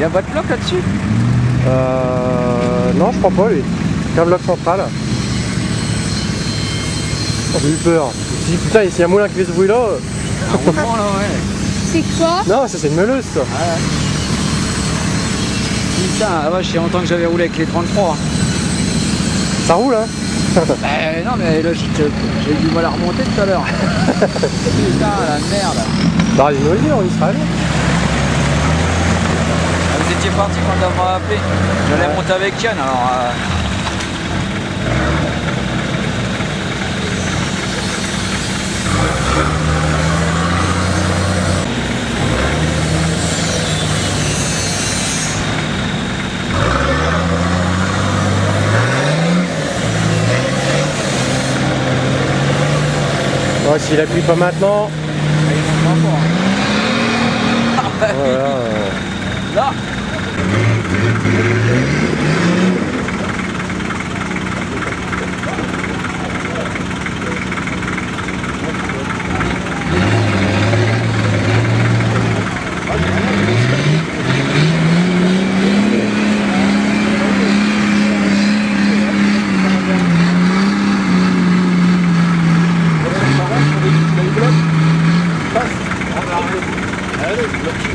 Il a pas de bloc là-dessus Euh... Non, je crois pas, lui. C'est un bloc central. Oh, J'ai eu peur. Je me suis dit, putain, s'il y a un moulin qui fait ce bruit-là... euh, Un roulement là, ouais. C'est quoi Non, ça c'est une meuleuse, ça. Putain, ah ouais, je sais longtemps que j'avais roulé avec les 33. Ça roule, hein Ben non, mais là, j'ai j'ai eu du mal à remonter tout à l'heure. Putain, la merde. Bah, j'ai une olive en Israël. Ah, étiez parti quand on m'a appelé. J'allais Ouais. monter avec Yann, alors... euh, Ouais, s'il appuie pas maintenant... il monte pas fort. Voilà, euh, Là Look.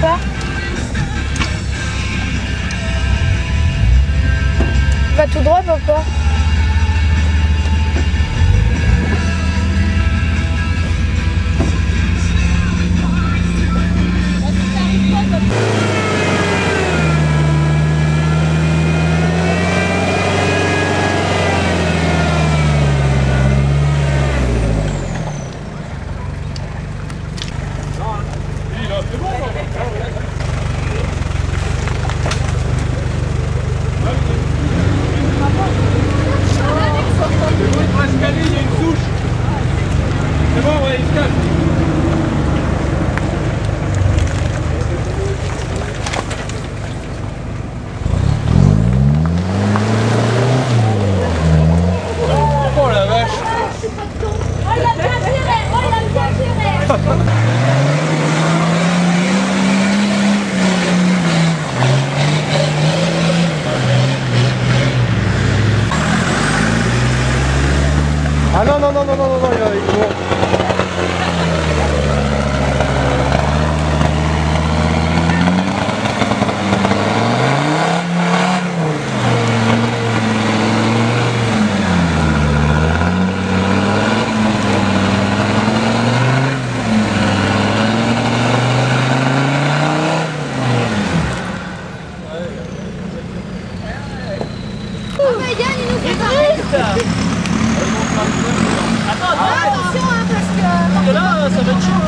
Pas. Va tout droit, papa. Oh la vache. Oh, il a bien géré Oh, il a bien géré Ah non, non, non, non, non, non, non, il va- il est bon. Oh, mais Yann, il nous fait pareil Attention, hein, parce que... là, ça va être chaud.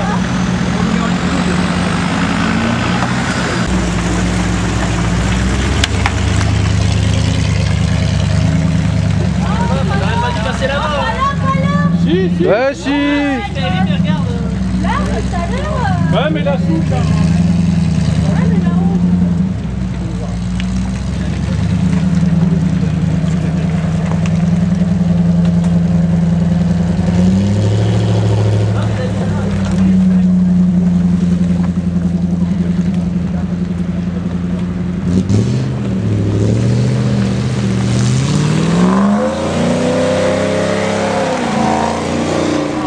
T'aurais pas dû passer là-bas. Hein. Ouais, si Mais mais regarde. Là,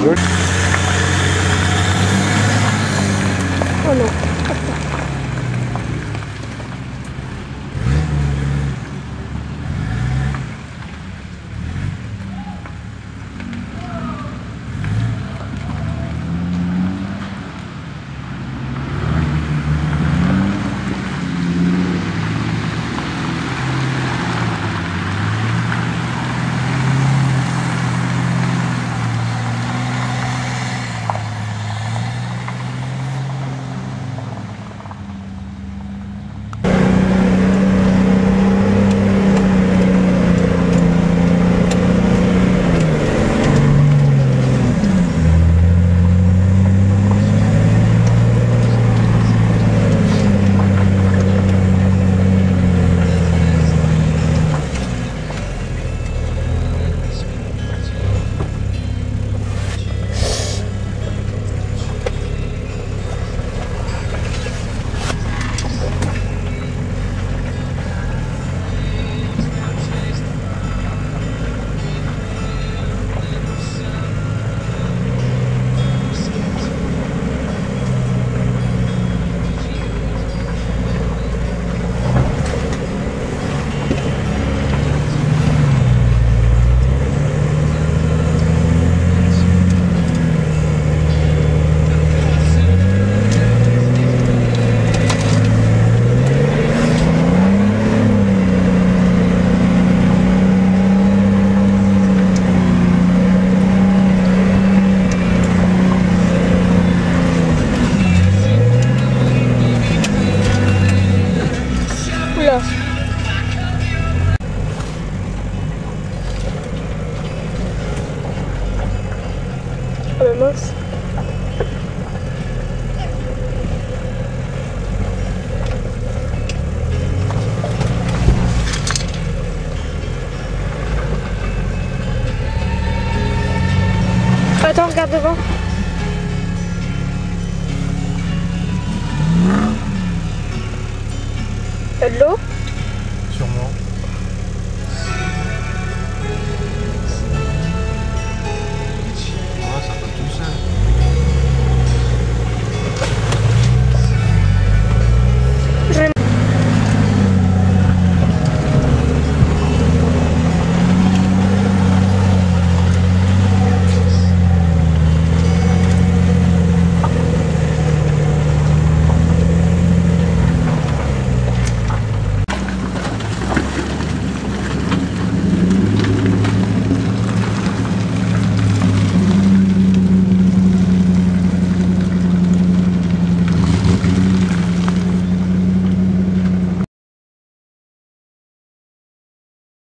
tout à l'heure... Attends, regarde devant. Il l'eau